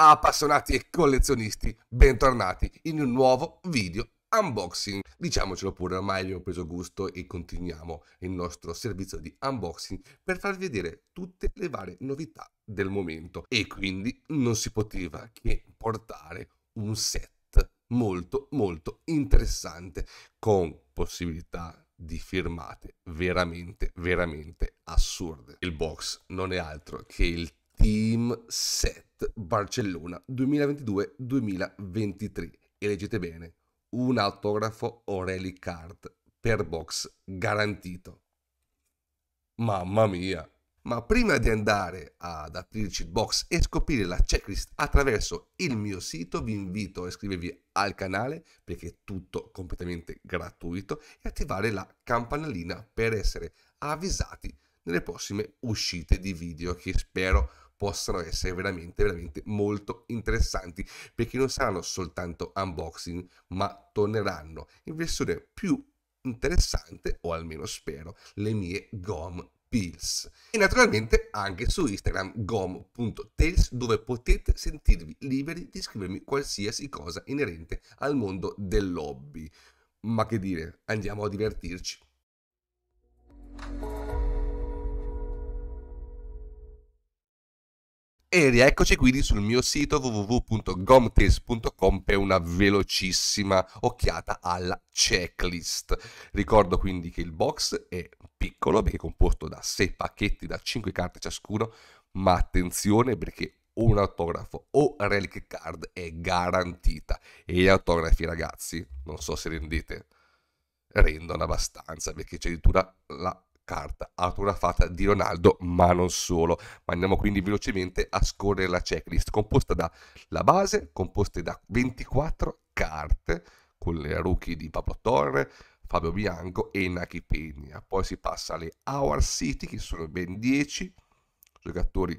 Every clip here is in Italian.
appassionati e collezionisti, bentornati in un nuovo video unboxing. Diciamocelo pure, ormai abbiamo preso gusto e continuiamo il nostro servizio di unboxing per farvi vedere tutte le varie novità del momento. E quindi non si poteva che portare un set molto molto interessante con possibilità di firmate veramente veramente assurde. Il box non è altro che il Team Set Barcellona 2022-2023 e leggete bene, un autografo o relic card per box garantito. Mamma mia! Ma prima di andare ad aprirci il box e scoprire la checklist attraverso il mio sito, vi invito a iscrivervi al canale perché è tutto completamente gratuito e attivare la campanellina per essere avvisati nelle prossime uscite di video che spero possano essere veramente veramente molto interessanti perché non saranno soltanto unboxing ma torneranno in versione più interessante o almeno spero le mie gom Pills. E naturalmente anche su Instagram gom.tales dove potete sentirvi liberi di scrivermi qualsiasi cosa inerente al mondo dell'hobby. Ma che dire, andiamo a divertirci. E rieccoci quindi sul mio sito www.gomtales.com per una velocissima occhiata alla checklist. Ricordo quindi che il box è piccolo perché è composto da 6 pacchetti da 5 carte ciascuno, ma attenzione perché un autografo o relic card è garantita e gli autografi ragazzi, non so se rendete, rendono abbastanza perché c'è addirittura la carta autografata di Ronaldo, ma non solo. Ma andiamo quindi velocemente a scorrere la checklist, composta da la base, composta da 24 carte, con le rookie di Pablo Torre, Fabio Bianco e Naki Pegna. Poi si passa alle Our City, che sono ben 10 giocatori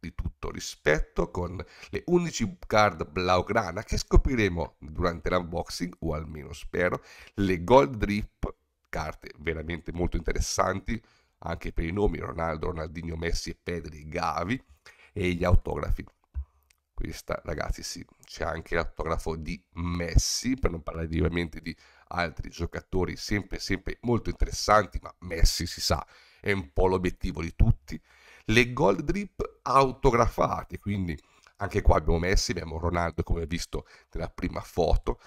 di tutto rispetto con le 11 card blaugrana che scopriremo durante l'unboxing o almeno spero le gold drip carte veramente molto interessanti anche per i nomi Ronaldo, Ronaldinho, Messi e Pedri, Gavi e gli autografi. Questa ragazzi sì, c'è anche l'autografo di Messi, per non parlare ovviamente di altri giocatori sempre sempre molto interessanti, ma Messi si sa, è un po' l'obiettivo di tutti. Le gold drip autografate, quindi anche qua abbiamo Messi, abbiamo Ronaldo come visto nella prima foto,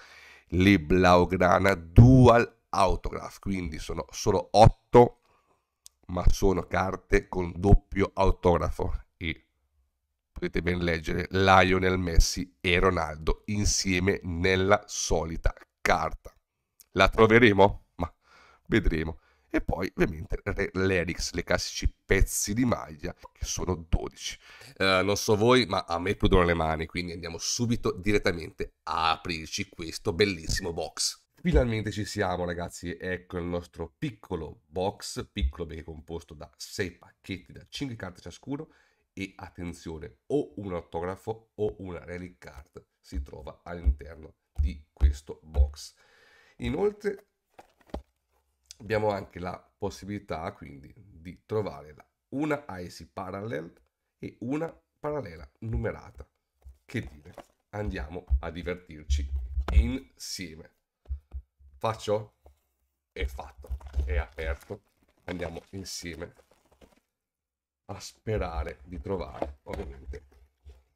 le Blaugrana Dual autograph, quindi sono solo 8, ma sono carte con doppio autografo e potete ben leggere Lionel Messi e Ronaldo insieme nella solita carta. La troveremo? Ma vedremo. E poi ovviamente l'Erix, le classici pezzi di maglia, che sono 12. Uh, eh, non so voi, ma a me prudono le mani, quindi andiamo subito direttamente a aprirci questo bellissimo box. Finalmente ci siamo ragazzi, ecco il nostro piccolo box, piccolo perché composto da 6 pacchetti da 5 carte ciascuno e attenzione, o un autografo o una relic card si trova all'interno di questo box. Inoltre abbiamo anche la possibilità quindi di trovare una IC parallel e una parallela numerata. Che dire, andiamo a divertirci insieme faccio? È fatto. È aperto. Andiamo insieme a sperare di trovare ovviamente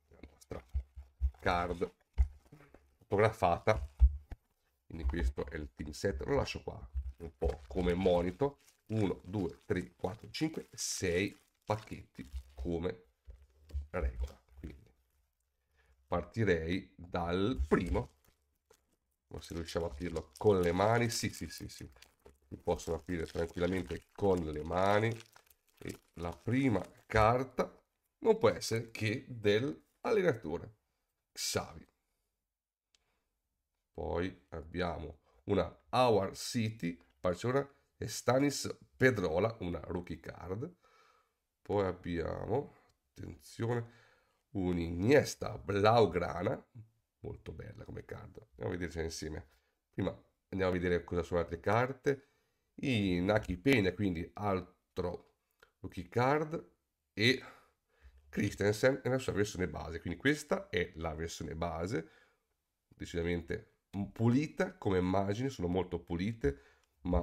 la nostra card fotografata quindi questo è il team set. Lo lascio qua un po' come monito. 1 2 3 4 5 6 pacchetti come regola. Quindi partirei dal primo se riusciamo a aprirlo con le mani sì sì sì sì. Si possono aprire tranquillamente con le mani e la prima carta non può essere che dell'allenatore Xavi. Poi abbiamo una Our City Barcellona e Stanis Pedrola una rookie card. Poi abbiamo attenzione un'Iniesta Blaugrana molto bella come carta. Andiamo a vedercela insieme. Prima andiamo a vedere cosa sono altre carte. I Naki Pena, quindi altro rookie card. E Christensen nella sua versione base. Quindi questa è la versione base, decisamente pulita come immagini, sono molto pulite, ma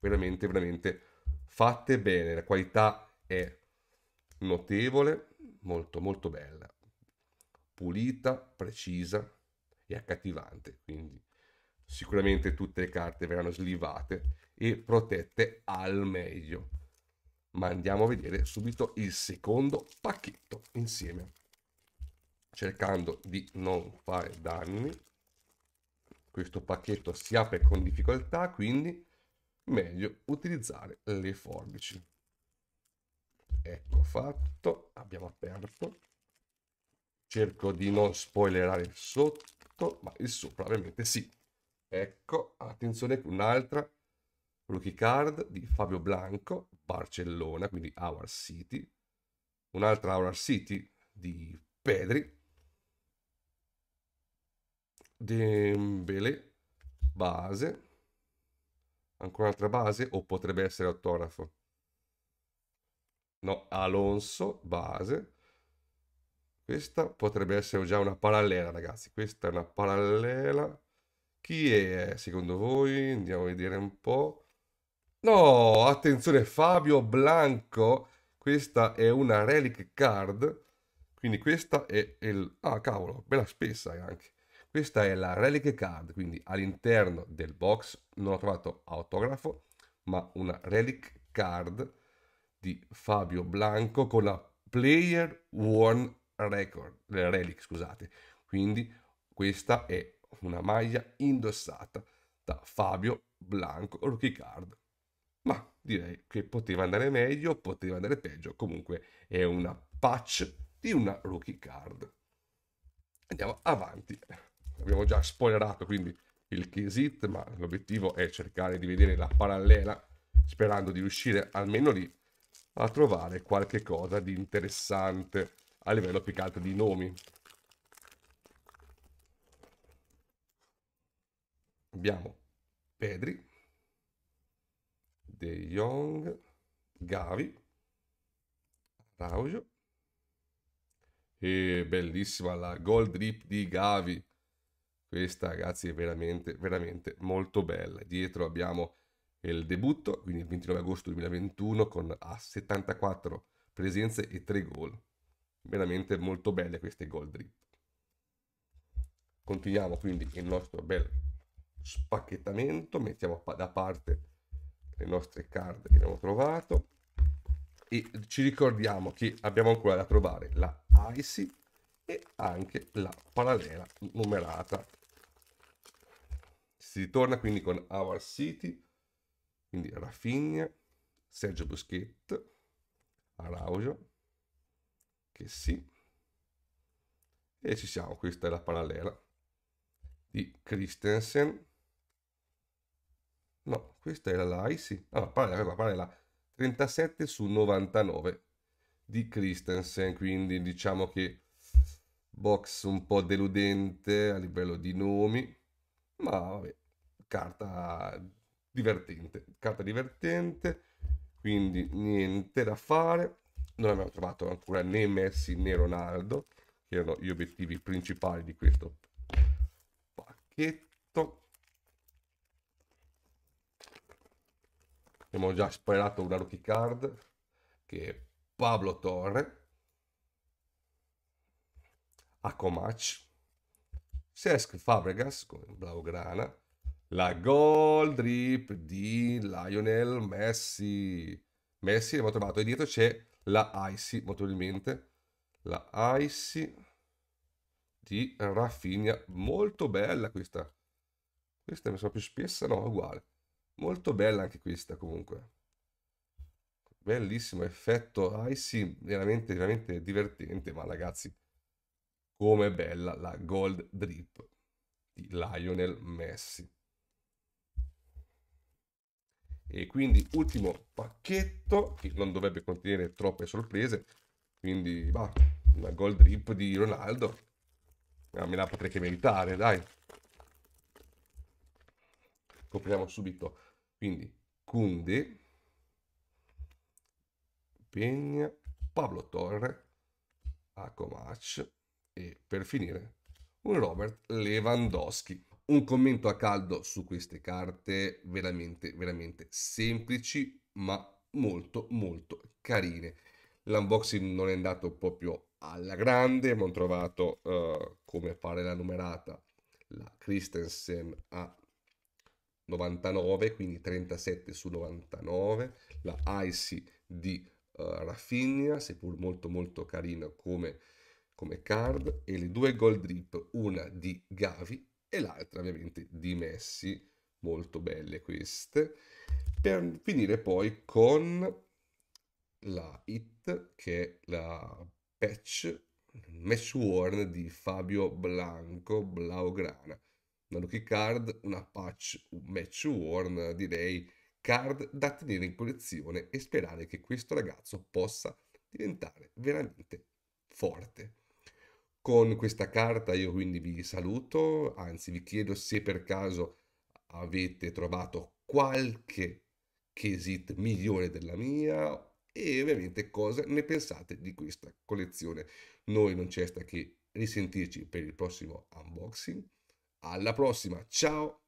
veramente, veramente fatte bene. La qualità è notevole, molto, molto bella. Pulita, precisa e accattivante. Quindi sicuramente tutte le carte verranno slivate e protette al meglio. Ma andiamo a vedere subito il secondo pacchetto insieme. Cercando di non fare danni. Questo pacchetto si apre con difficoltà quindi meglio utilizzare le forbici. Ecco fatto abbiamo aperto cerco di non spoilerare il sotto ma il sopra ovviamente sì ecco attenzione un'altra rookie card di Fabio Blanco, Barcellona, quindi Our City, un'altra Our City di Pedri, Dembele, base, ancora un'altra base o potrebbe essere autografo? No, Alonso, base. Questa potrebbe essere già una parallela, ragazzi. Questa è una parallela. Chi è, secondo voi? Andiamo a vedere un po'. No, attenzione Fabio Blanco, questa è una relic card, quindi questa è il... Ah cavolo, bella spessa anche. Questa è la relic card, quindi all'interno del box non ho trovato autografo, ma una relic card di Fabio Blanco con la Player Worn Record, relic scusate. Quindi questa è una maglia indossata da Fabio Blanco, rookie card ma direi che poteva andare meglio, poteva andare peggio, comunque è una patch di una rookie card. Andiamo avanti. Abbiamo già spoilerato quindi il quesit, ma l'obiettivo è cercare di vedere la parallela, sperando di riuscire almeno lì a trovare qualche cosa di interessante a livello più che altro di nomi. Abbiamo Pedri, De Jong, Gavi, Araujo e bellissima la gold drip di Gavi. Questa ragazzi è veramente, veramente molto bella. Dietro abbiamo il debutto, quindi il 29 agosto 2021 con a 74 presenze e 3 gol. Veramente molto belle queste gold drip. Continuiamo quindi il nostro bel spacchettamento, mettiamo da parte le nostre card che abbiamo trovato e ci ricordiamo che abbiamo ancora da trovare la IC e anche la parallela numerata si ritorna quindi con Our City quindi Rafinha Sergio Busquets Araujo che sì e ci siamo questa è la parallela di Christensen No, questa era la IC. Allora, parla, parla la 37 su 99 di Christensen, quindi diciamo che box un po' deludente a livello di nomi, ma vabbè, carta divertente, carta divertente, quindi niente da fare. Non abbiamo trovato ancora né Messi né Ronaldo, che erano gli obiettivi principali di questo pacchetto. abbiamo già spoilerato una rookie card che è Pablo Torre. Acomac Cesc Fabregas con Blaugrana. La gold drip di Lionel Messi. Messi abbiamo trovato e dietro c'è la Icy molto probabilmente la Icy di Raffigna molto bella questa questa mi sembra più spessa no uguale Molto bella anche questa comunque. Bellissimo effetto icy, veramente, veramente divertente, ma ragazzi, come bella la gold drip di Lionel Messi. E quindi ultimo pacchetto, che non dovrebbe contenere troppe sorprese, quindi bah, una gold drip di Ronaldo, ma me la potrei che meritare, dai. Copriamo subito quindi Kunde, Pegna, Pablo Torre, Akomac e per finire un Robert Lewandowski. Un commento a caldo su queste carte veramente, veramente semplici, ma molto, molto carine. L'unboxing non è andato proprio alla grande, abbiamo trovato, uh, come pare la numerata, la Christensen a 99, quindi 37 su 99, la Icy di uh, Rafinha, seppur molto molto carina come, come card, e le due Gold Drip, una di Gavi e l'altra ovviamente di Messi, molto belle queste, per finire poi con la Hit, che è la patch match worn di Fabio Blanco Blaugrana. Una lucky card, una patch, un match worn, direi card da tenere in collezione e sperare che questo ragazzo possa diventare veramente forte. Con questa carta io quindi vi saluto, anzi vi chiedo se per caso avete trovato qualche quesit migliore della mia e ovviamente cosa ne pensate di questa collezione. Noi non c'è sta che risentirci per il prossimo unboxing alla prossima, ciao!